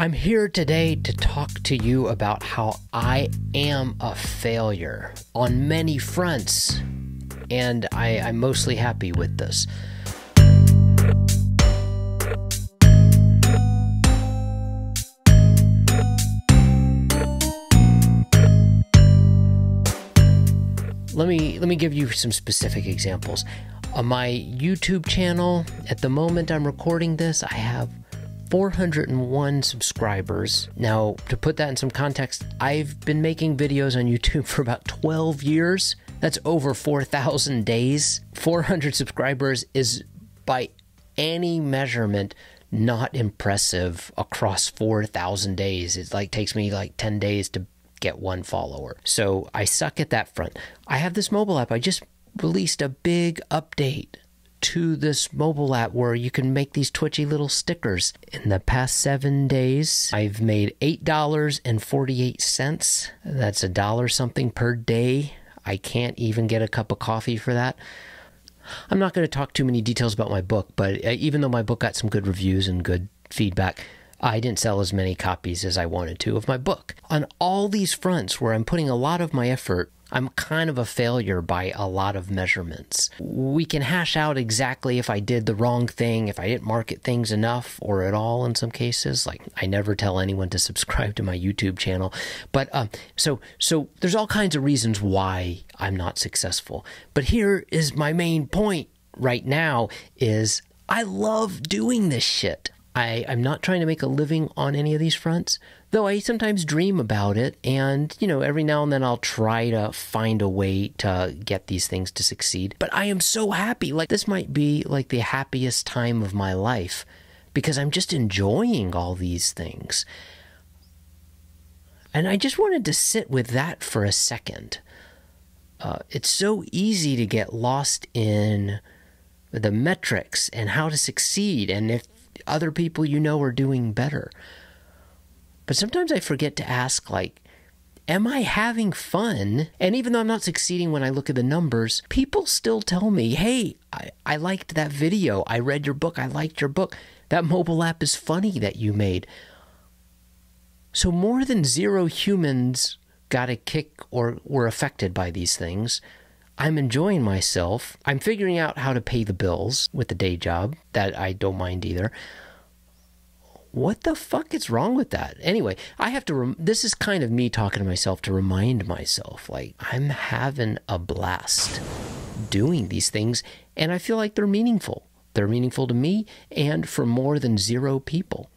I'm here today to talk to you about how I am a failure on many fronts, and I, am mostly happy with this. Let me let me give you some specific examples. On my YouTube channel, at the moment I'm recording this, I have 401 subscribers. Now, to put that in some context, I've been making videos on YouTube for about 12 years. That's over 4,000 days. 400 subscribers is by any measurement not impressive across 4,000 days. It like takes me like 10 days to get one follower. So I suck at that front. I have this mobile app. I just released a big update to this mobile app where you can make these twitchy little stickers. In the past seven days, I've made $8.48. That's a dollar something per day. I can't even get a cup of coffee for that. I'm not going to talk too many details about my book, but uh, even though my book got some good reviews and good feedback, I didn't sell as many copies as I wanted to of my book. On all these fronts where I'm putting a lot of my effort I'm kind of a failure by a lot of measurements. We can hash out exactly if I did the wrong thing, if I didn't market things enough or at all in some cases. Like I never tell anyone to subscribe to my YouTube channel. But um, so so there's all kinds of reasons why I'm not successful. But here is my main point right now is I love doing this shit. I, I'm not trying to make a living on any of these fronts, though I sometimes dream about it. And, you know, every now and then I'll try to find a way to get these things to succeed. But I am so happy. Like, this might be like the happiest time of my life because I'm just enjoying all these things. And I just wanted to sit with that for a second. Uh, it's so easy to get lost in the metrics and how to succeed and if other people you know are doing better. But sometimes I forget to ask, like, am I having fun? And even though I'm not succeeding when I look at the numbers, people still tell me, hey, I, I liked that video. I read your book. I liked your book. That mobile app is funny that you made. So more than zero humans got a kick or were affected by these things. I'm enjoying myself. I'm figuring out how to pay the bills with the day job that I don't mind either. What the fuck is wrong with that? Anyway, I have to. This is kind of me talking to myself to remind myself, like, I'm having a blast doing these things, and I feel like they're meaningful. They're meaningful to me and for more than zero people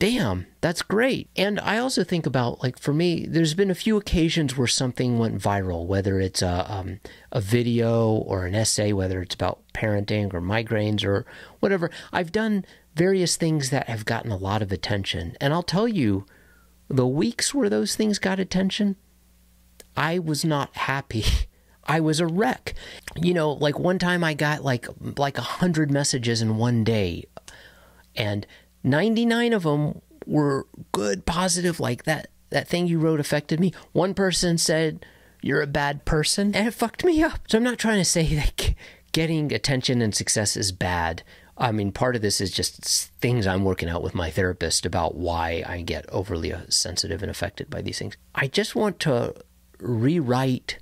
damn, that's great. And I also think about, like, for me, there's been a few occasions where something went viral, whether it's a, um, a video or an essay, whether it's about parenting or migraines or whatever. I've done various things that have gotten a lot of attention. And I'll tell you, the weeks where those things got attention, I was not happy. I was a wreck. You know, like one time I got like like a hundred messages in one day, and 99 of them were good, positive, like that that thing you wrote affected me. One person said you're a bad person, and it fucked me up. So I'm not trying to say that getting attention and success is bad. I mean, part of this is just things I'm working out with my therapist about why I get overly uh, sensitive and affected by these things. I just want to rewrite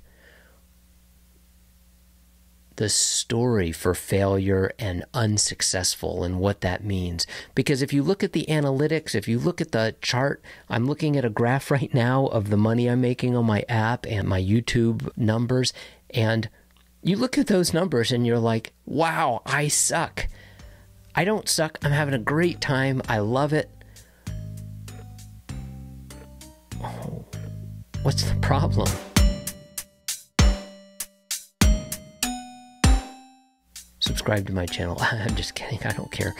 the story for failure and unsuccessful and what that means. Because if you look at the analytics, if you look at the chart, I'm looking at a graph right now of the money I'm making on my app and my YouTube numbers. And you look at those numbers and you're like, wow, I suck. I don't suck. I'm having a great time. I love it. Oh, what's the problem? Subscribe to my channel. I'm just kidding. I don't care.